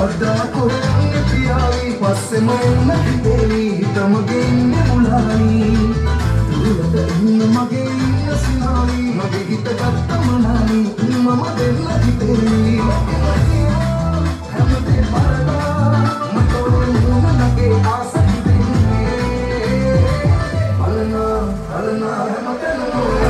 කවදා කොරන්න ක්‍රියාවී පස්සෙම එන්න හිතේවී හිතම ගෙන්න මුලාවී තුළට ඉන්න මගේ ඉන්න සිනාවී මගේ හිත ගත්ත මනාවී මම දෙන්න හිතේවී හැමදේ මරලා මට ඕන නගේ ආස හිතෙන්නේ බලනා බලනා හැමතැනම